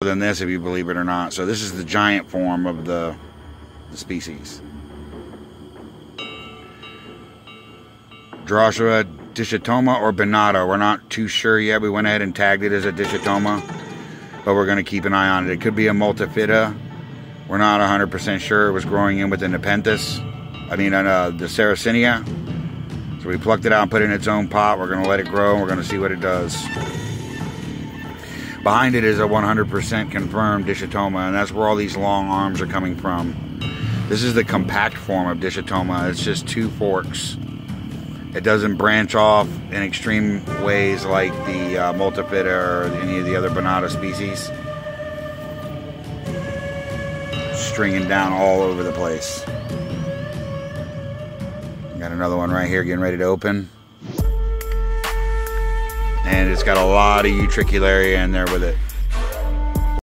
than this, if you believe it or not. So this is the giant form of the, the species. Drosera dichotoma or Binata. We're not too sure yet. We went ahead and tagged it as a dichotoma, but we're going to keep an eye on it. It could be a multifida. We're not 100% sure. It was growing in with the Nepenthes. I mean, uh, the Sarracenia. So we plucked it out and put it in its own pot. We're going to let it grow and we're going to see what it does. Behind it is a 100% confirmed dichotoma, and that's where all these long arms are coming from. This is the compact form of dichotoma. It's just two forks. It doesn't branch off in extreme ways like the uh, multifida or any of the other Binata species. Stringing down all over the place. Got another one right here getting ready to open. And it's got a lot of utricularia in there with it.